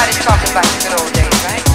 Everybody's talking about the good old days, right?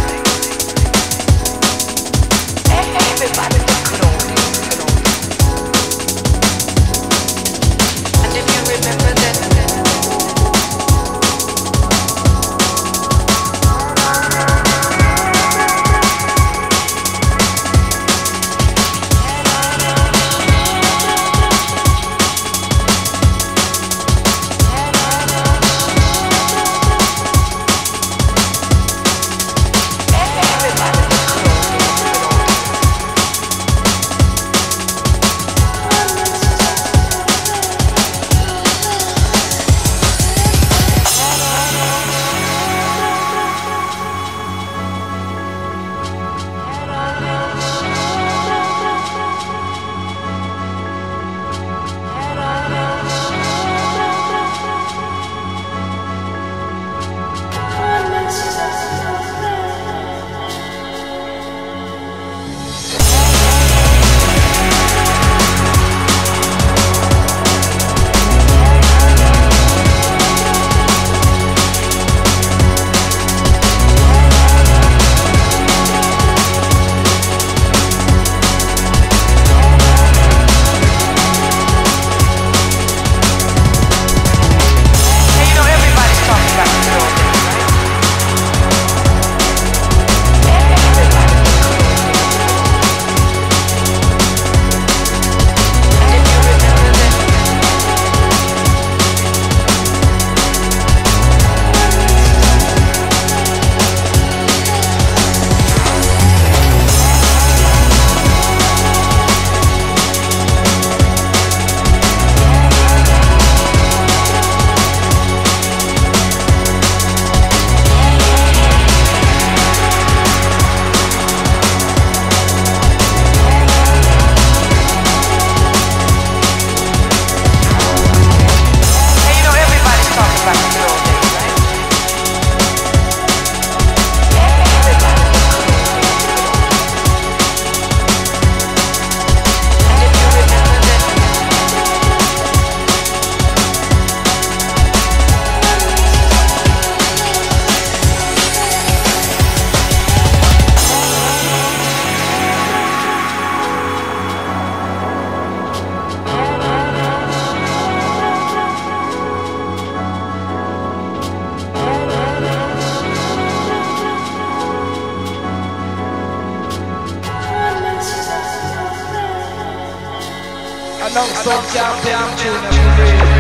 along some goddamn tune every day.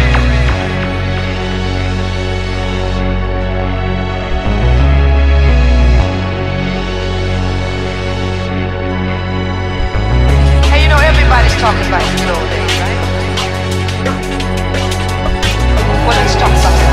everybody's talking about clothing, right? Well, let's talk about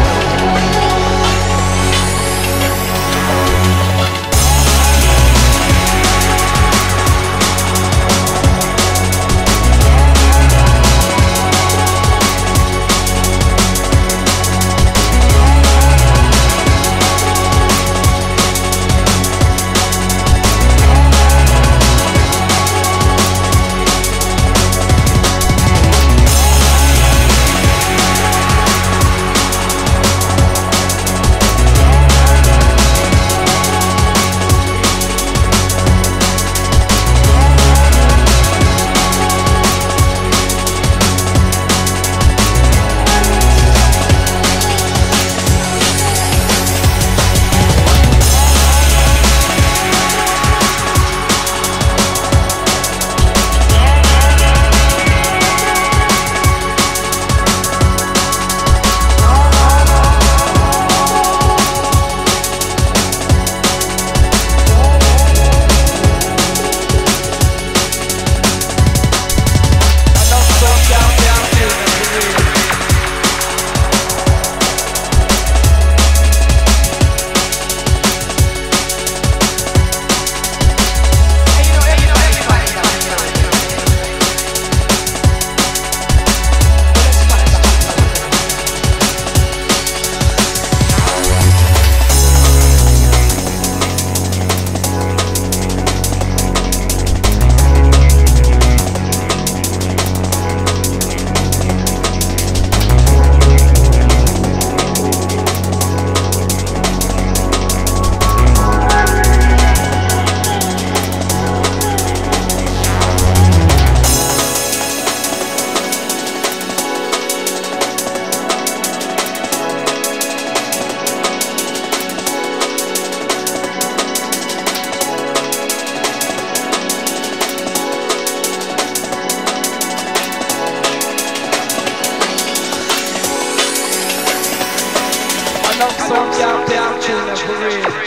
the it.